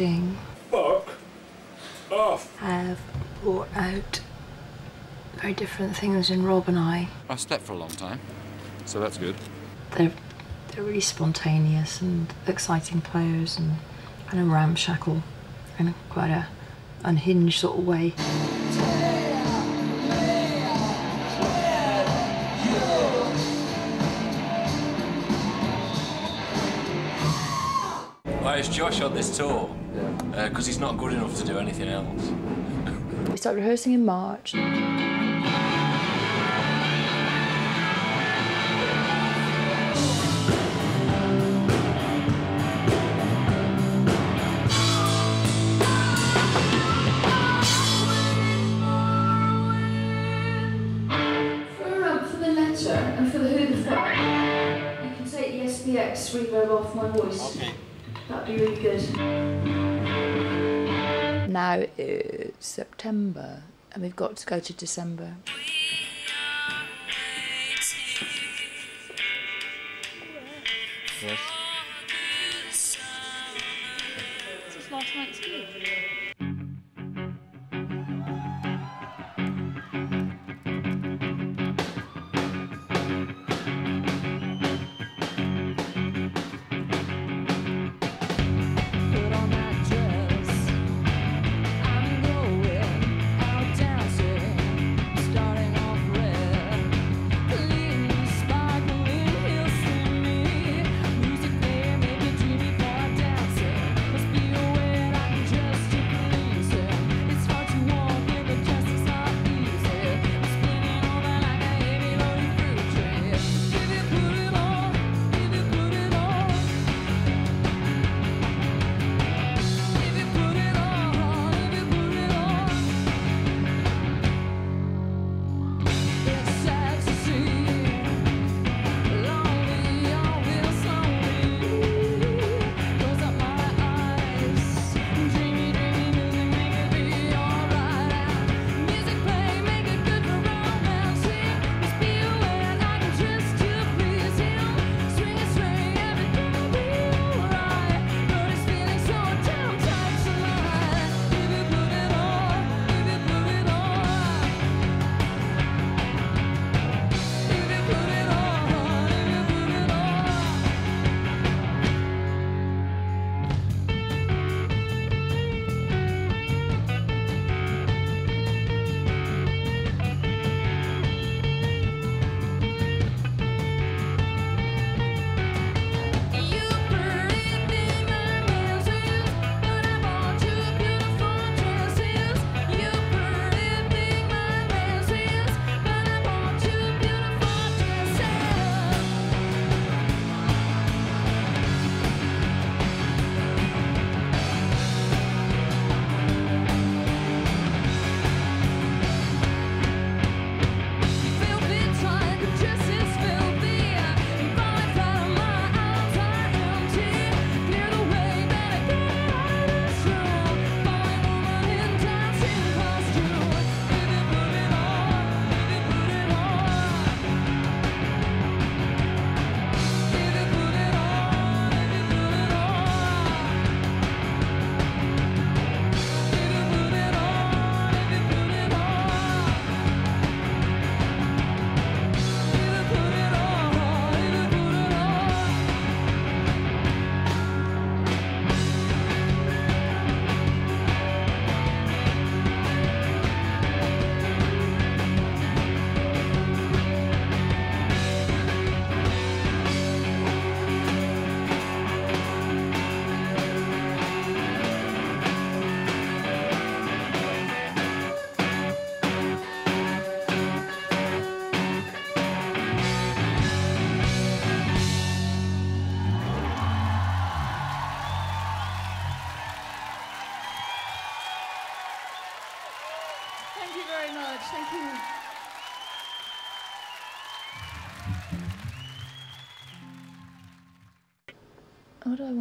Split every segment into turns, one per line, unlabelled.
and
Fuck off.
I have brought out very different things in Rob and I.
I slept for a long time, so that's good.
They're they're really spontaneous and exciting players and kind of ramshackle in quite a unhinged sort of way.
Why is Josh on this tour? Because he's not good enough to do anything else.
We started rehearsing in March.
For, um, for the letter and for the who the fuck, you can take the SPX reverb off my voice. Okay. That'd be really good.
Now it's September and we've got to go to December.
Yes.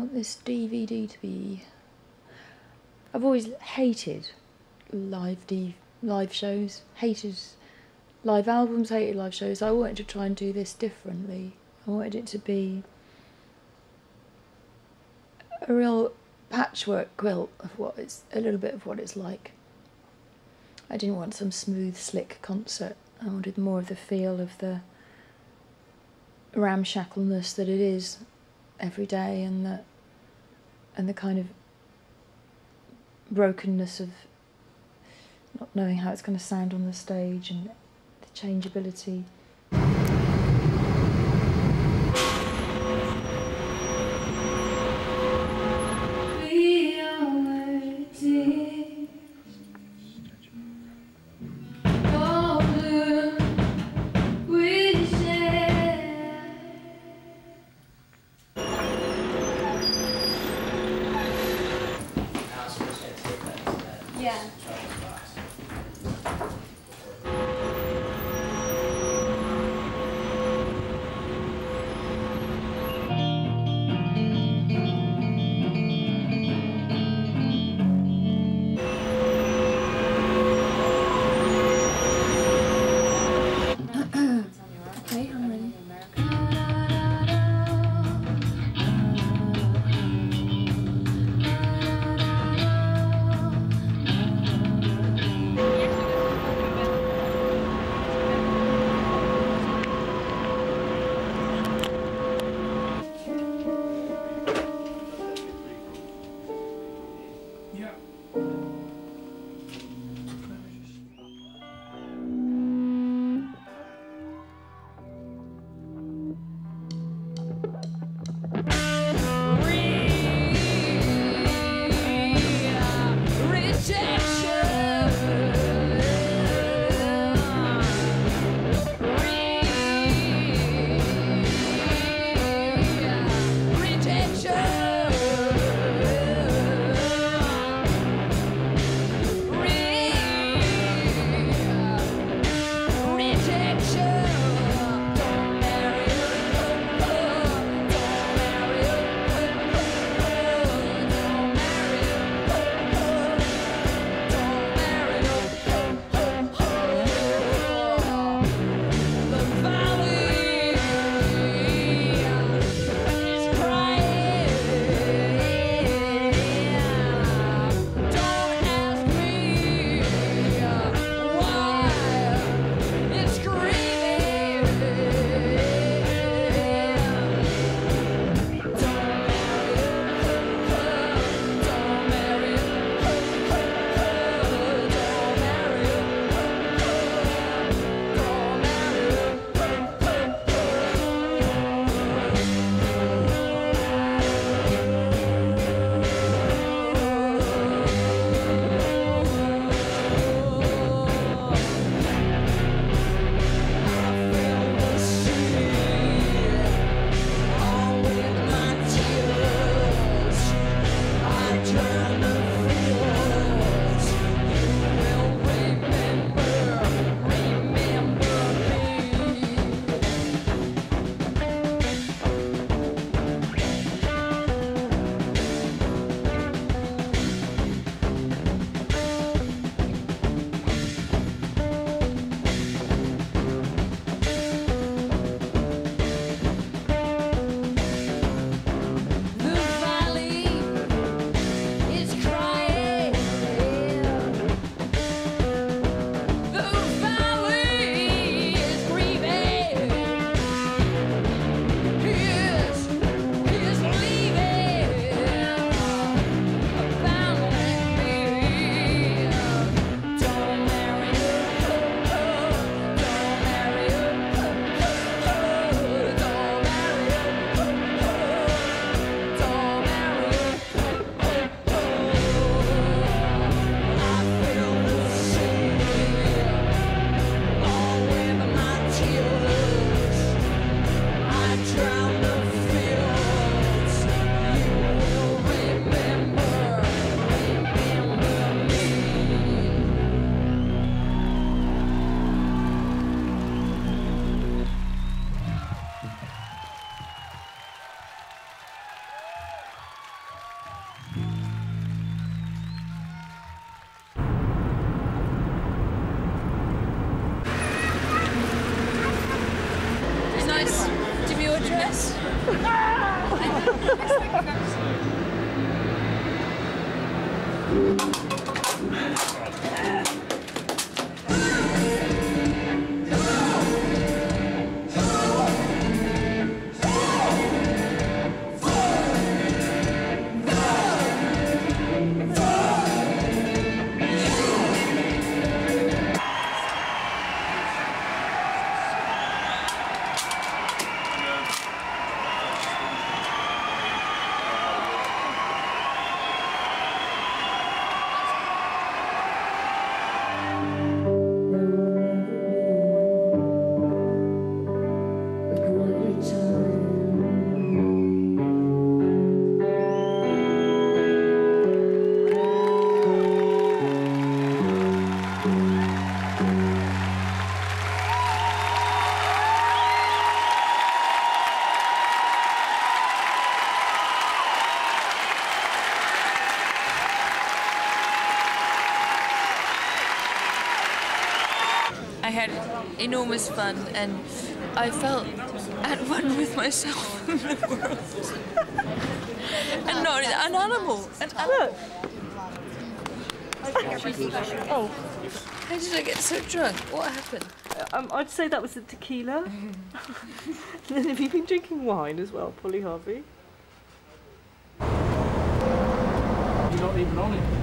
Want this DVD to be? I've always hated live D live shows, hated live albums, hated live shows. I wanted to try and do this differently. I wanted it to be a real patchwork quilt of what it's a little bit of what it's like. I didn't want some smooth, slick concert. I wanted more of the feel of the ramshackleness that it is every day, and the and the kind of brokenness of not knowing how it's going to sound on the stage and the changeability.
Enormous fun and I felt at one with myself and the world. and not an animal. An animal.
Oh,
How did I get so drunk? What happened?
um, I'd say that was the tequila. and then have you been drinking wine as well, Polly Harvey?
You're not even on it.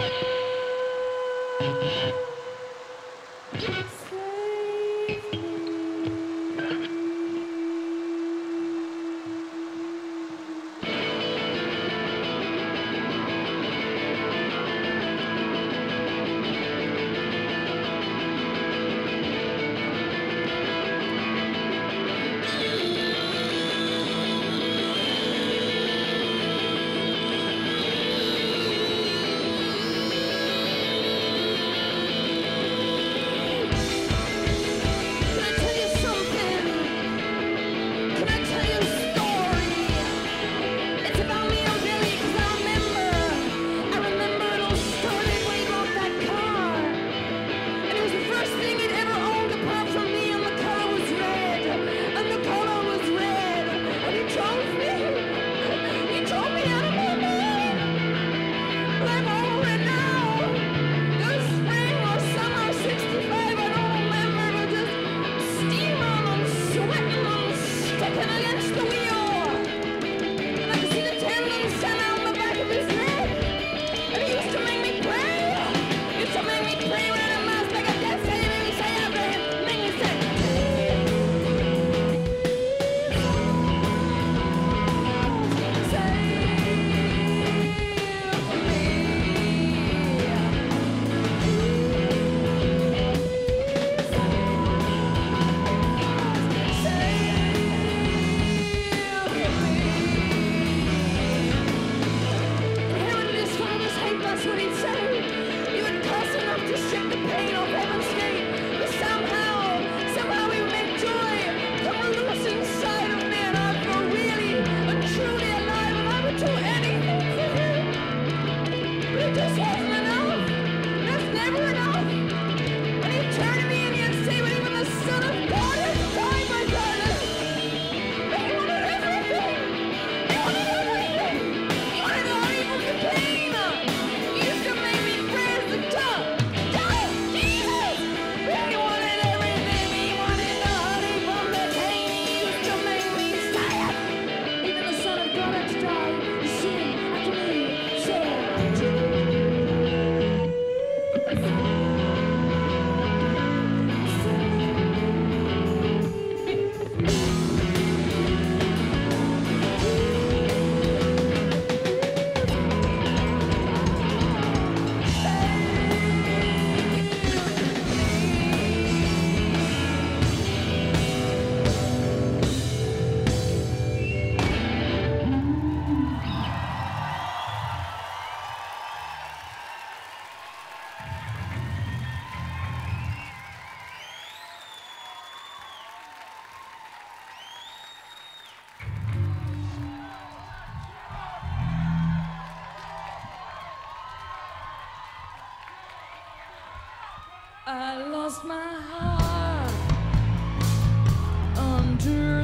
you
I lost my heart under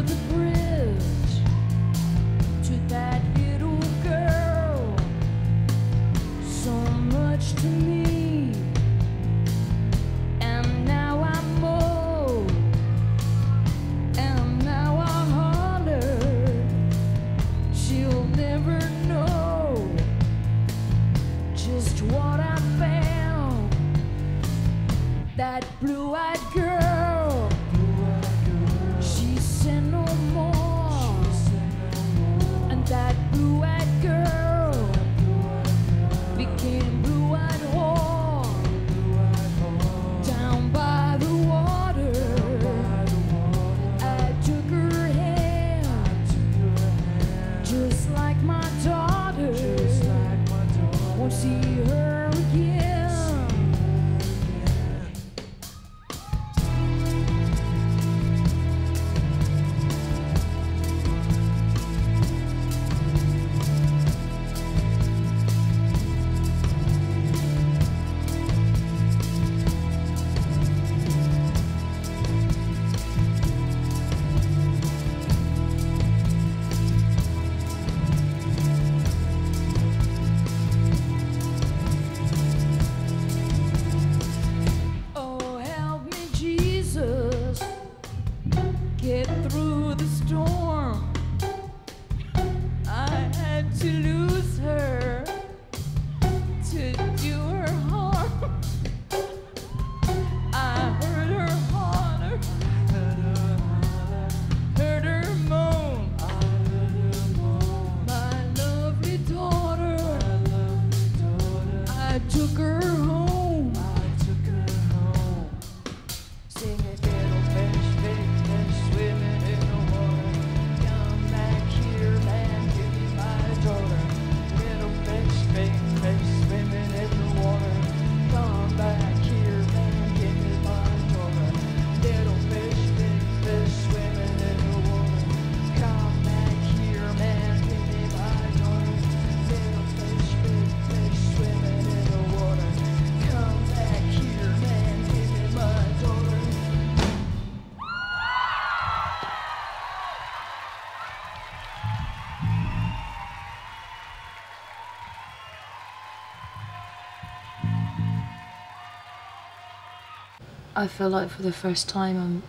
I feel like for the first time I'm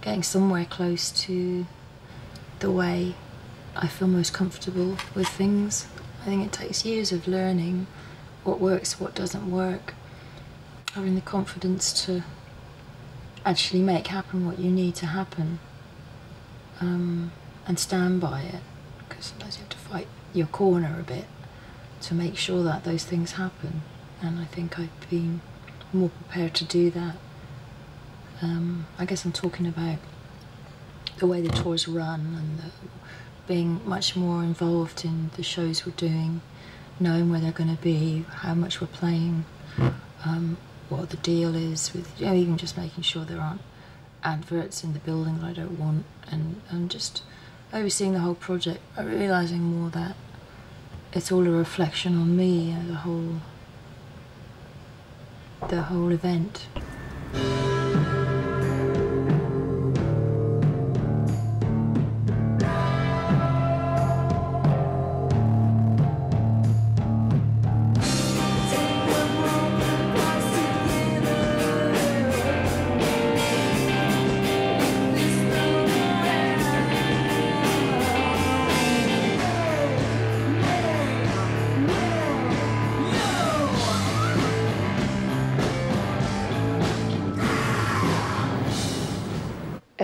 getting somewhere close to the way I feel most comfortable with things. I think it takes years of learning what works, what doesn't work, having the confidence to actually make happen what you need to happen um, and stand by it. Because sometimes you have to fight your corner a bit to make sure that those things happen. And I think I've been more prepared to do that. Um, I guess I'm talking about the way the tours run and the, being much more involved in the shows we're doing, knowing where they're going to be, how much we're playing, um, what the deal is with, you know, even just making sure there aren't adverts in the building that I don't want, and, and just overseeing the whole project, realizing more that it's all a reflection on me, you know, the whole the whole event.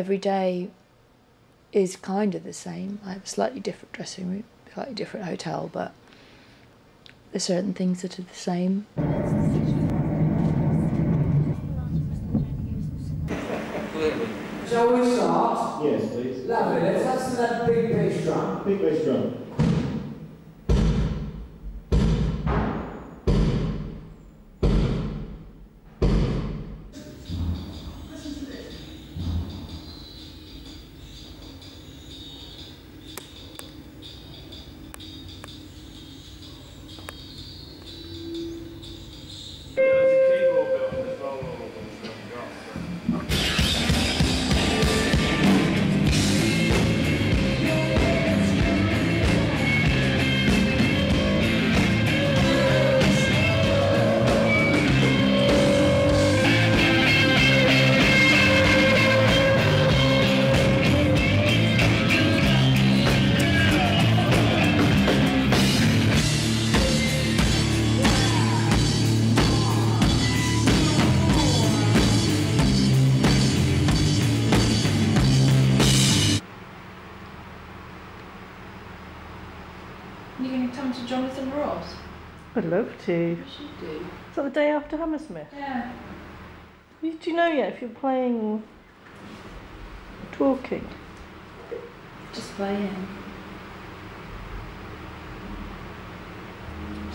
Every day is kind of the same. I have a slightly different dressing room, slightly different hotel, but there's certain things that are the same.
Shall we start?
Yes, please.
Lovely, let's have some of that big bass drum.
Big bass drum.
to. We should do.
Is that the day after Hammersmith?
Yeah.
Do you know yet if you're playing or talking?
Just playing.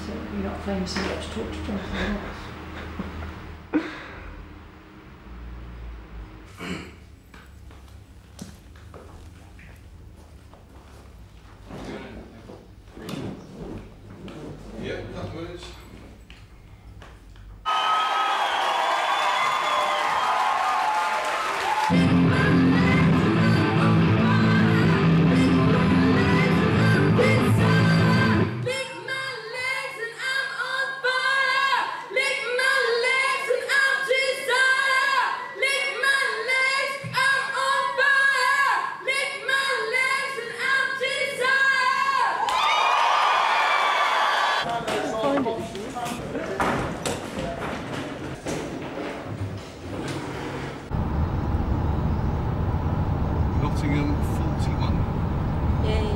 So you're not famous enough to talk to people. 지금 지금 왔네. 예. 예.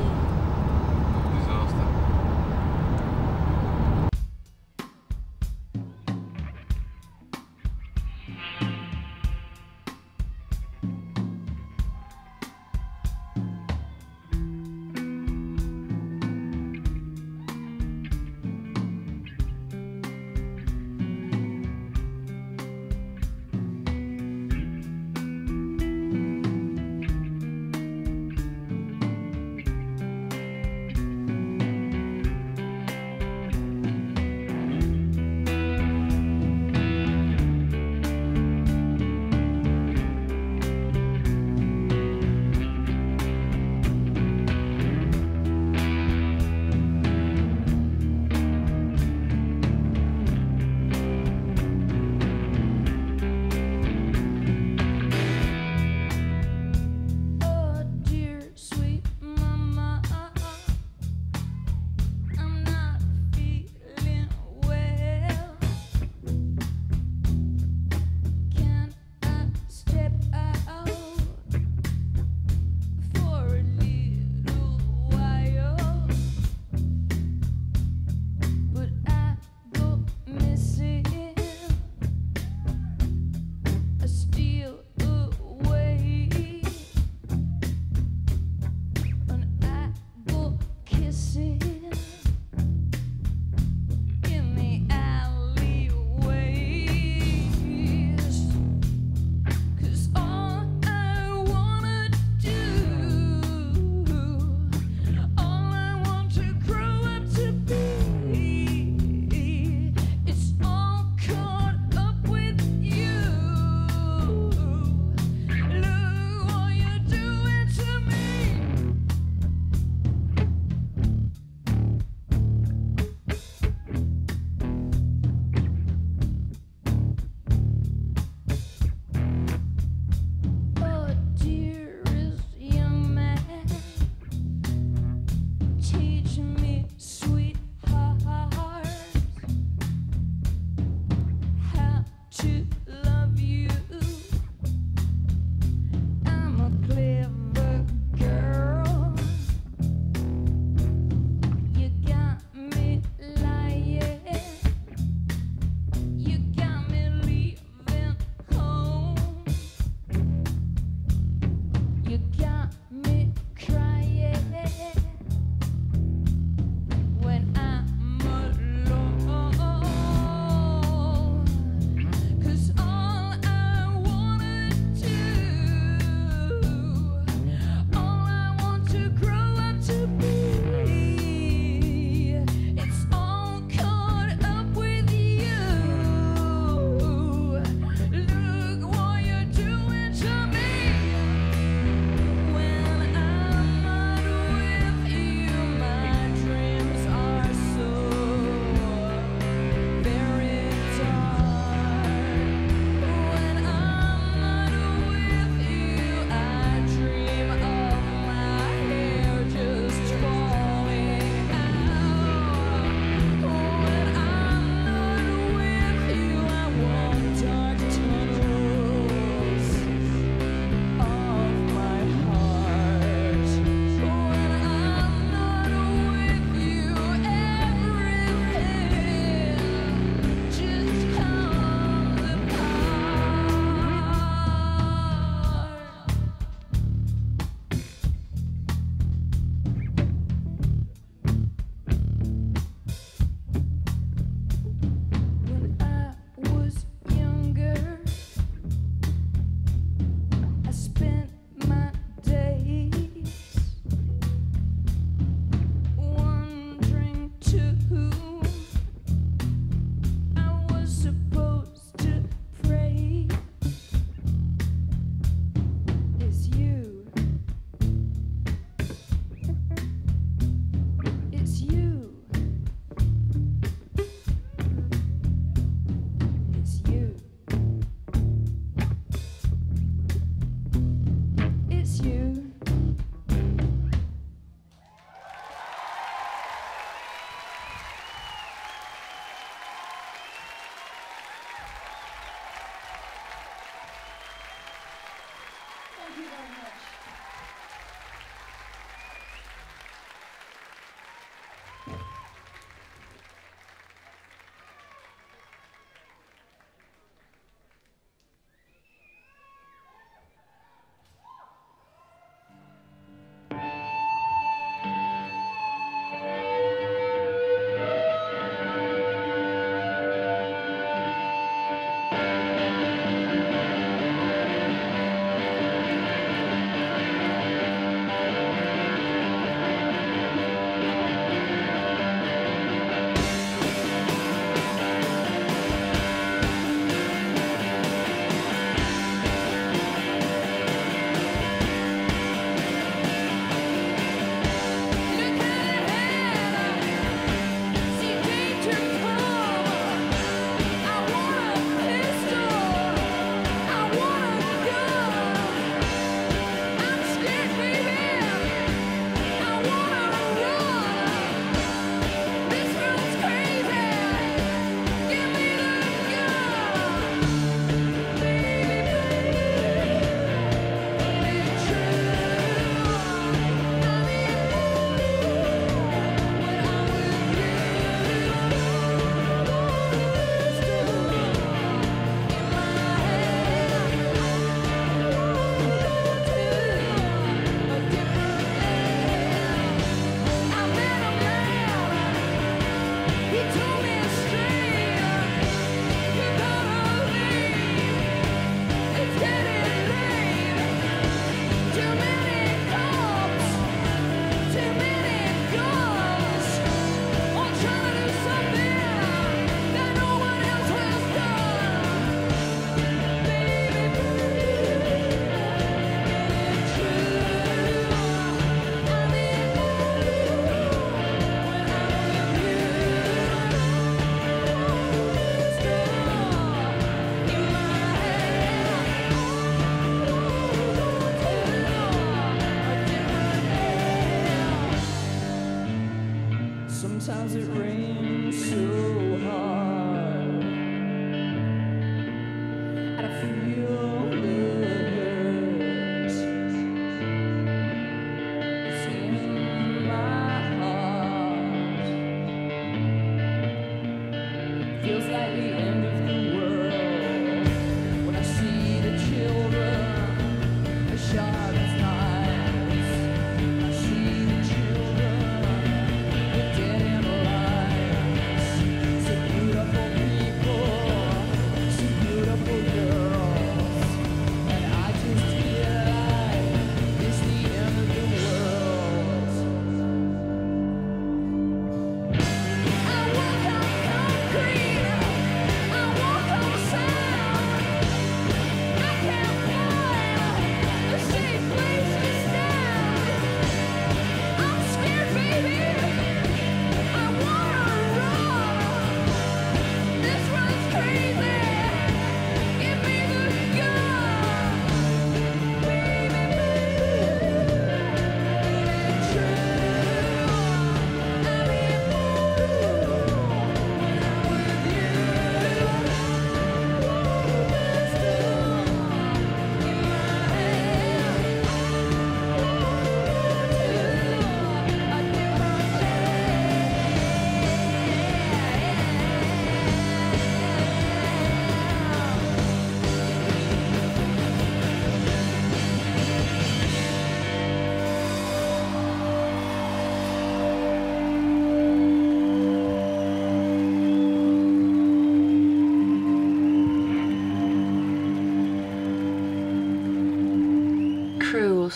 Feels like the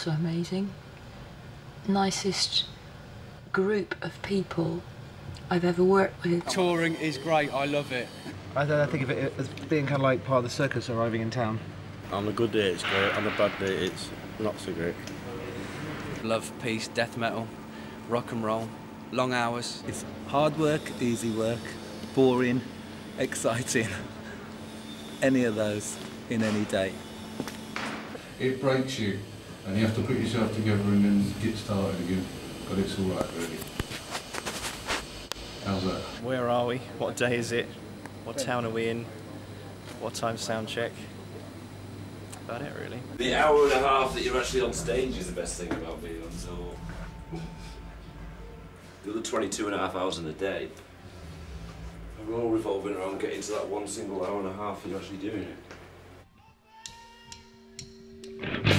also amazing. Nicest group of people I've ever worked with.
Touring is great, I love it.
I, I think of it as being kind of like part of the circus arriving in town.
On a good day, it's great. On a bad day, it's not so great.
Love, peace, death metal, rock and roll, long hours.
It's hard work, easy work, boring, exciting. Any of those in any day.
It breaks you, and you have to put yourself together and then get started again. But it's all right, really. How's that?
Where are we? What day is it? What town are we in? What time sound check? About it, really.
The hour and a half that you're actually on stage is the best thing about being on tour. The other 22 and a half hours in the day are all revolving around getting to that one single hour and a half you're actually doing it.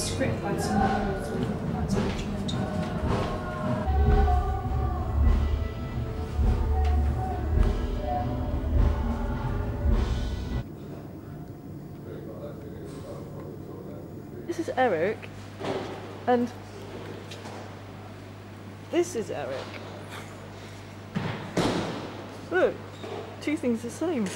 script by some.
This is Eric, and this is Eric. Look, two things the same.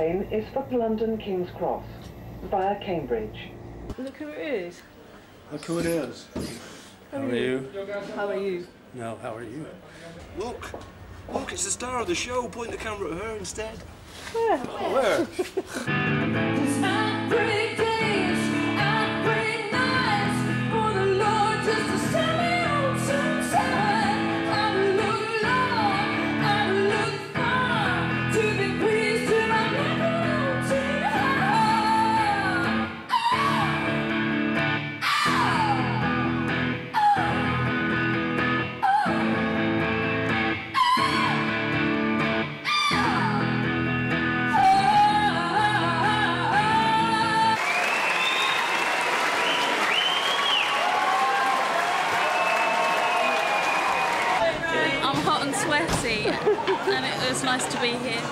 Is for London King's Cross via Cambridge.
Look who it is.
Look who it is. How are you?
How are you?
No, how are you?
Look, look, it's the star of the show. Point the camera at her instead.
Where?
Oh, where? was nice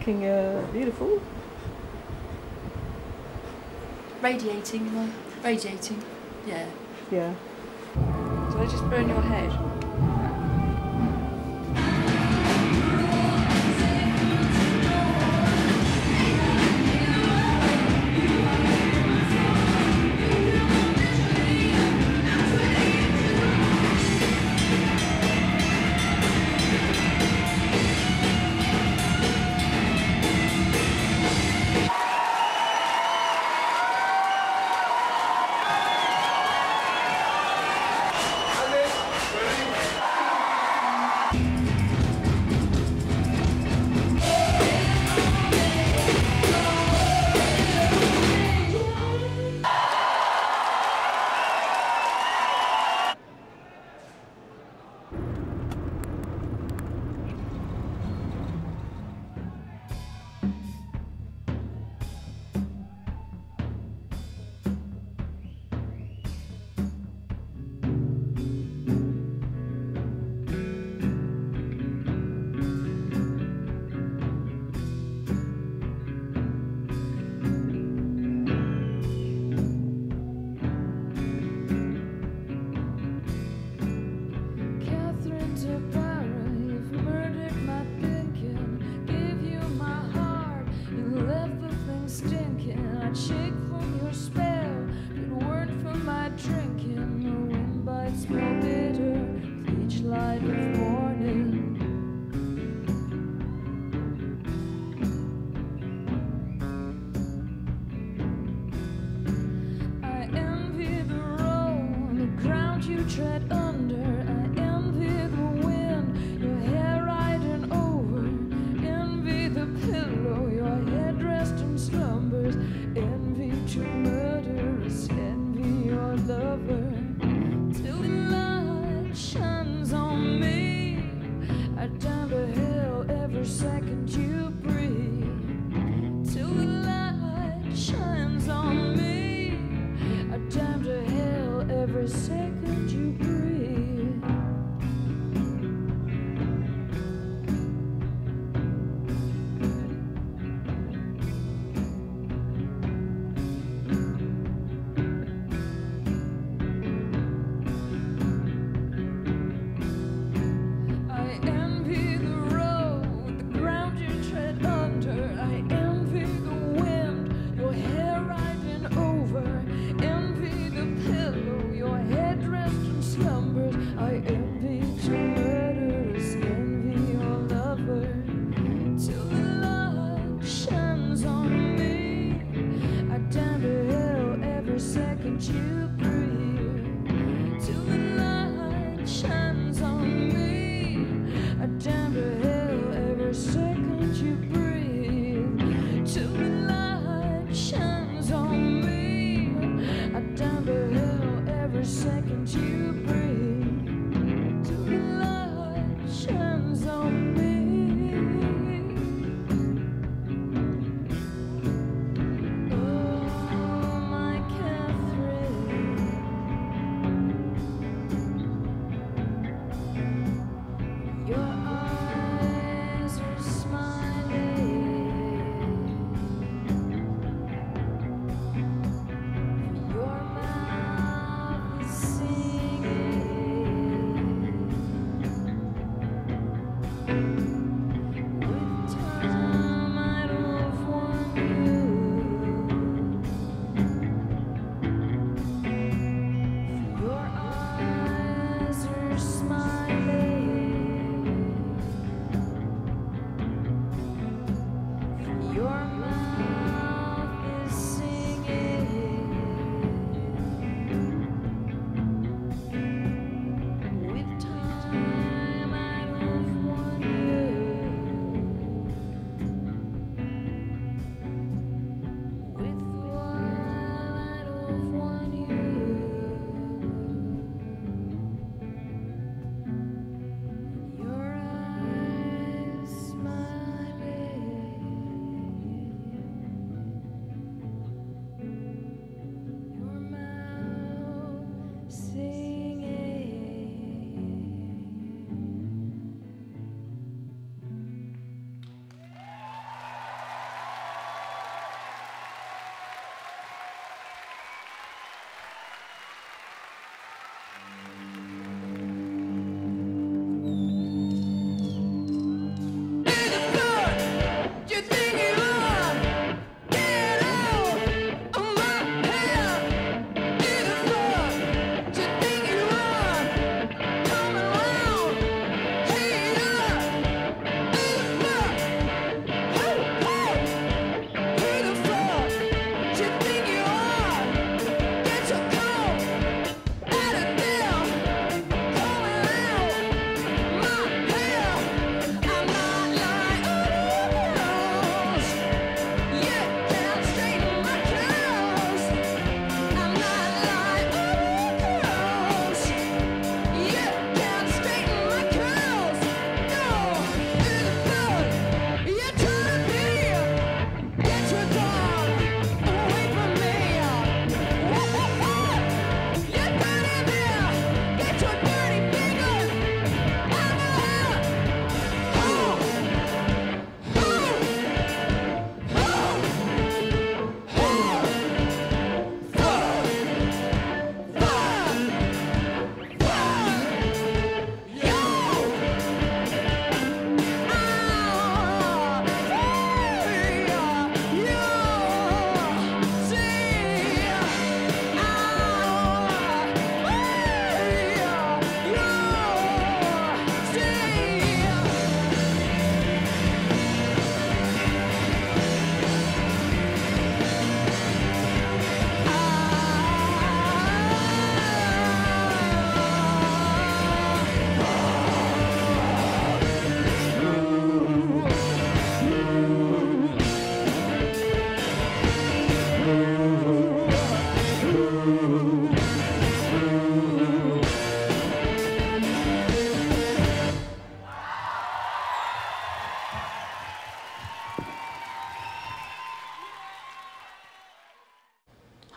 looking uh, beautiful.
Radiating, am I? Radiating. Yeah.
Yeah.
Did I just burn your head?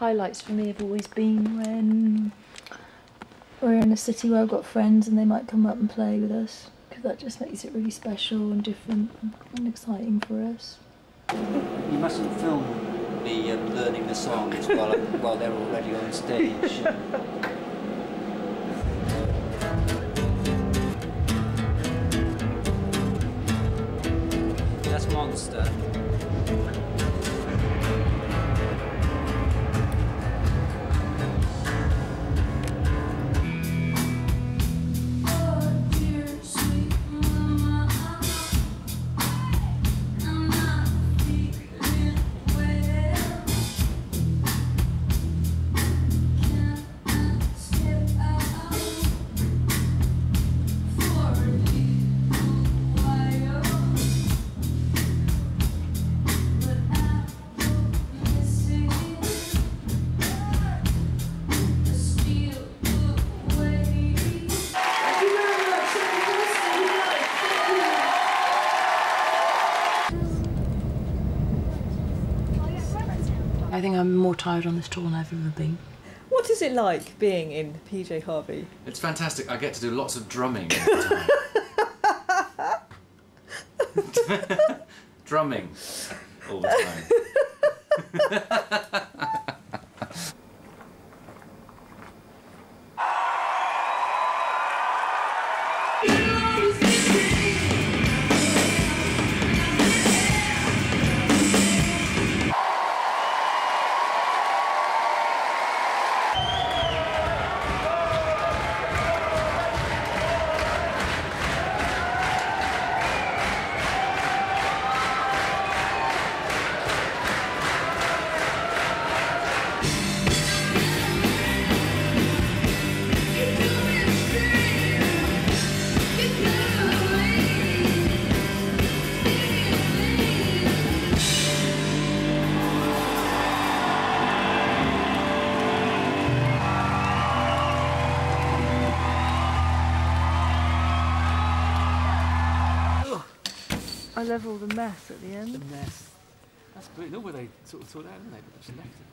highlights for me have always been when we're in a city where I've got friends and they might come up and play with us because that just makes it really special and different and exciting for us.
You mustn't film me um, learning the songs while, while they're already on stage.
I'm more tired on this tour than I've ever been.
What is it like being in PJ Harvey?
It's fantastic. I get to do lots of drumming all the time. drumming all the time.
I love all the mess at the end.
The mess. That's brilliant. Look where they sort of thought that, didn't they? But just left it.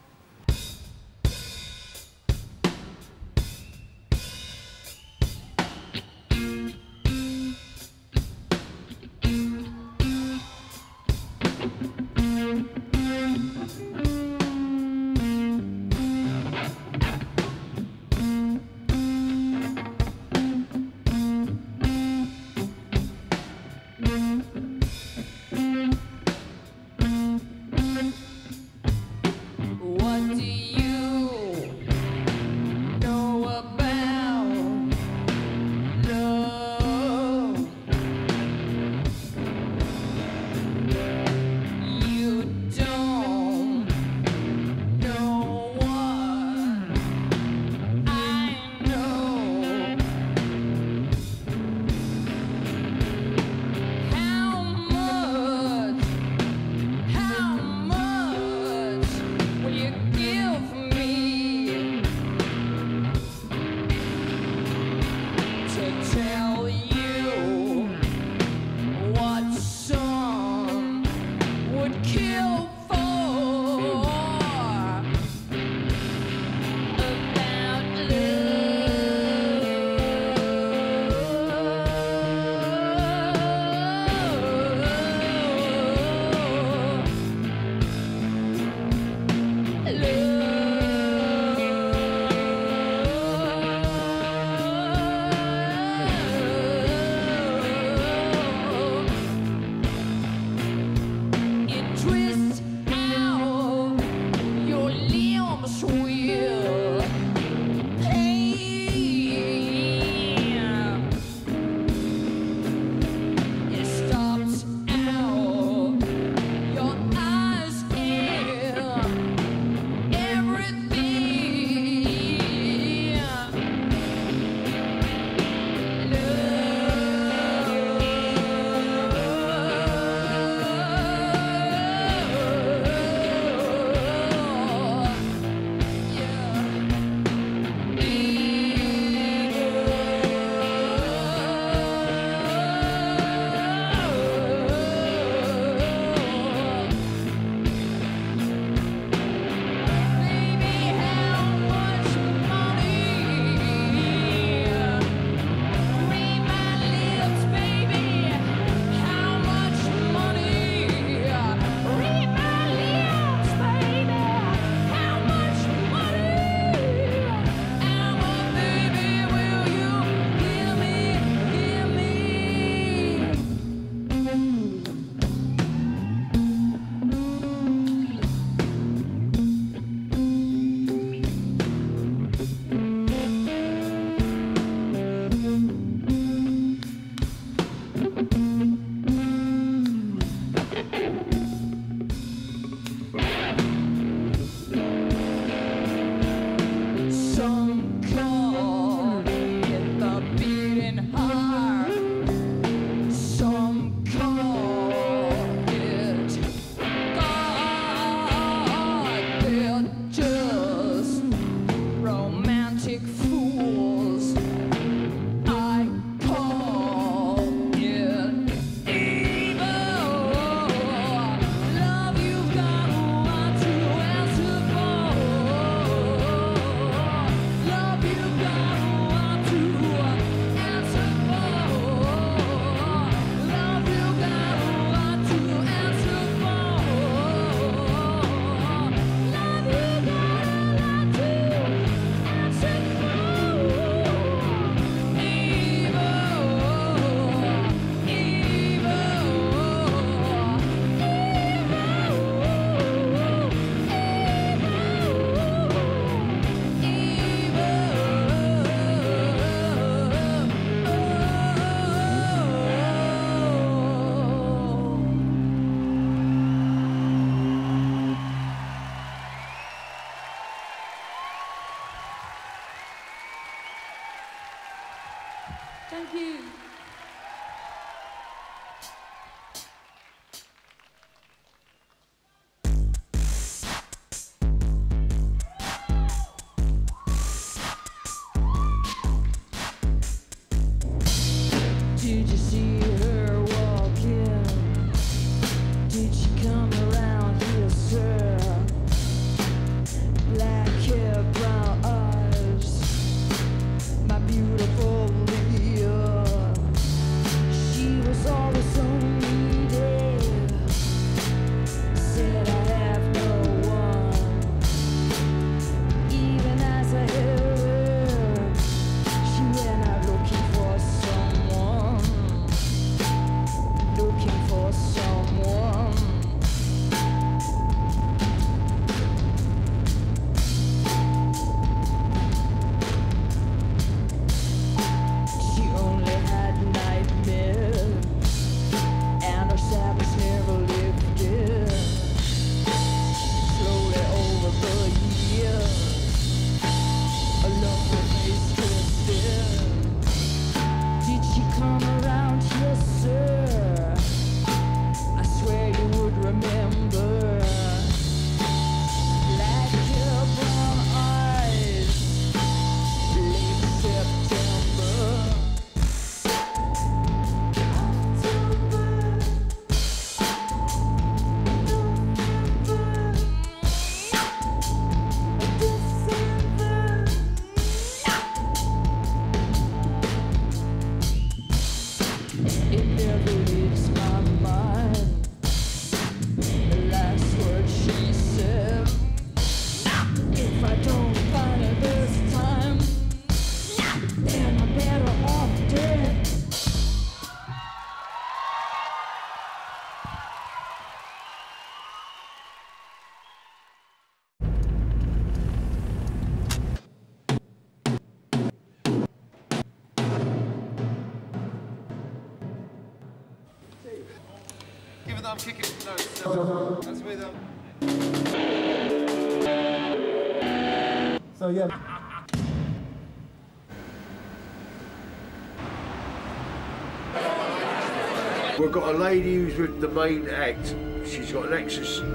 Got a lady who's with the main act. She's got an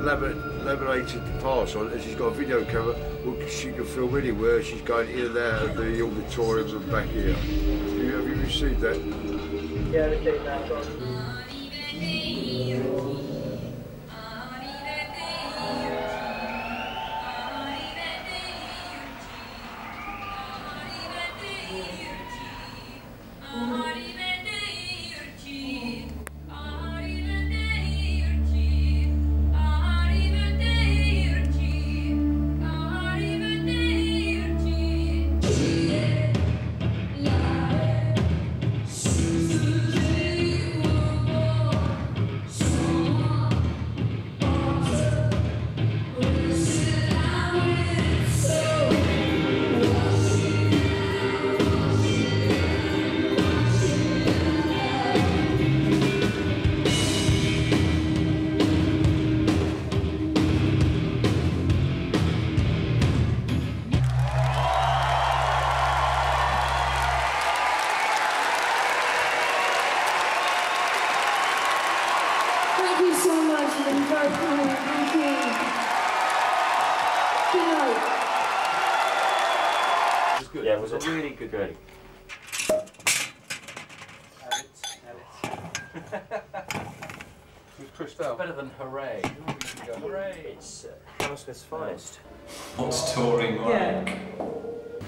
lamin- laminated pass on, and she's got a video camera. Well, she can film anywhere. She's going in of the auditorium and back here. Have you, have you received that?
Yeah, I received that.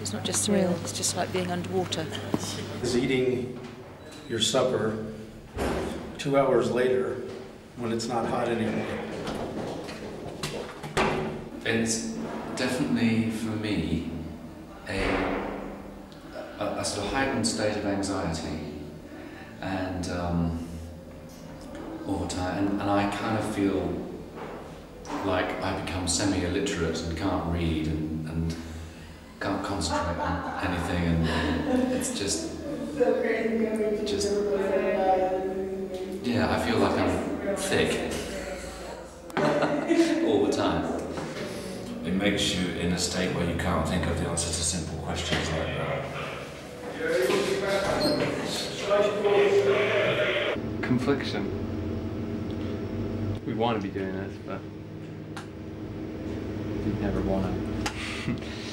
It's
not just surreal, it's just like being underwater.
is eating your supper two hours later when it's not hot anymore.
It's definitely for me a, a, a sort of heightened state of anxiety and um, all the time, and, and I kind of feel like I become semi-illiterate and can't read and, and can't concentrate on anything, and, it's just just yeah, I feel like I'm thick all the time.
It makes you in a state where you can't think of the answer to simple questions like that.
affliction. We want to be doing this, but we never want to.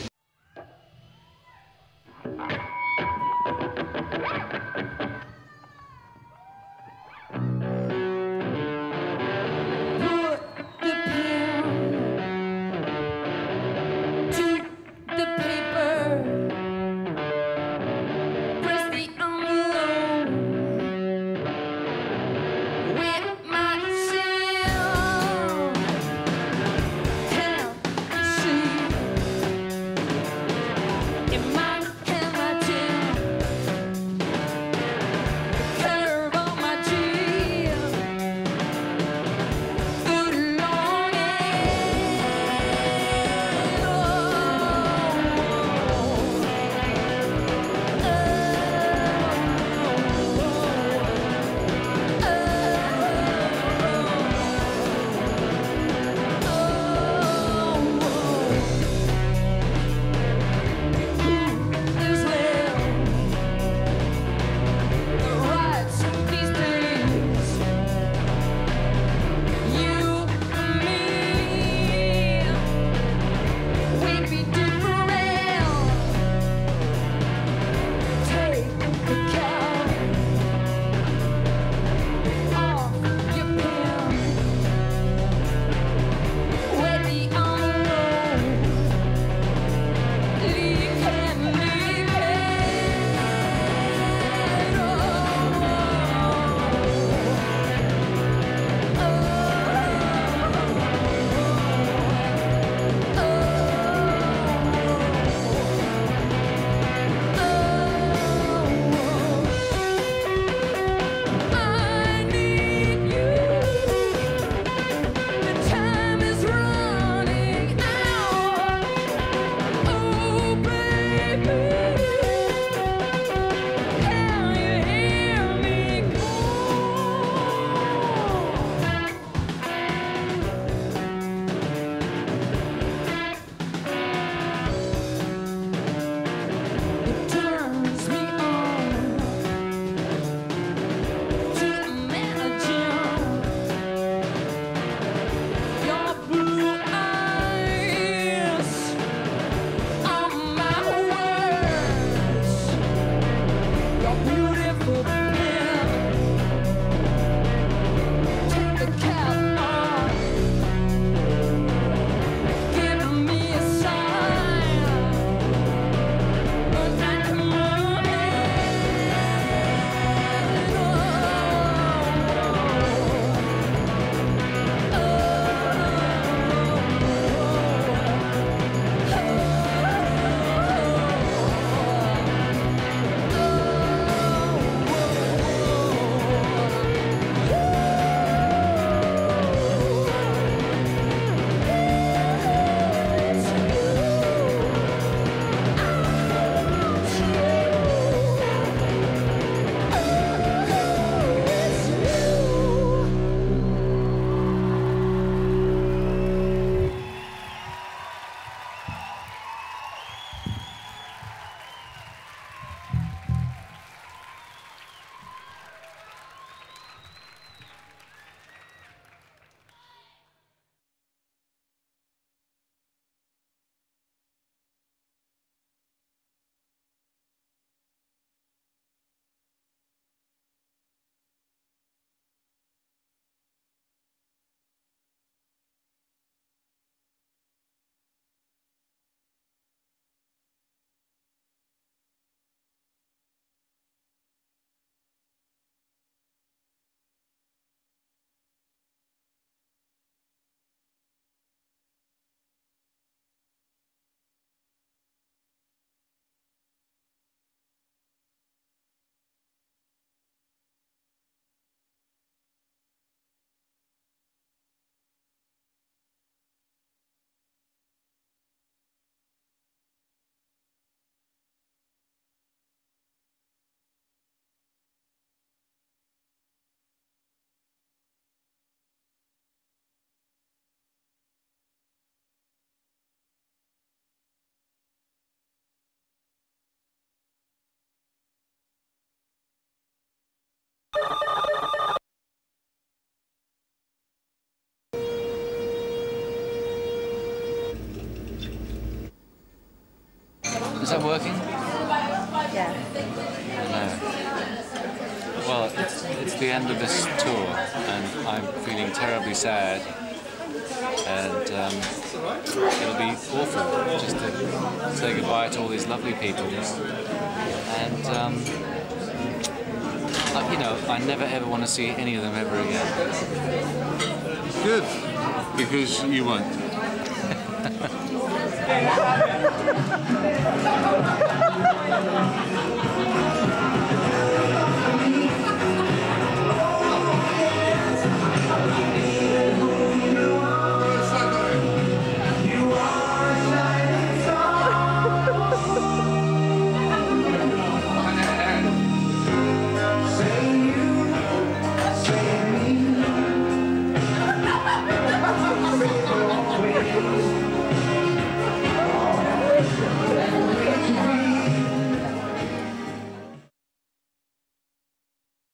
Is that working? Yeah. No.
Well, it's, it's the end of this tour, and I'm feeling terribly sad. And um, it'll be awful just to say goodbye to all these lovely people. And, um, you know, I never ever want to see any of them ever again.
Good, because you won't. Thank you.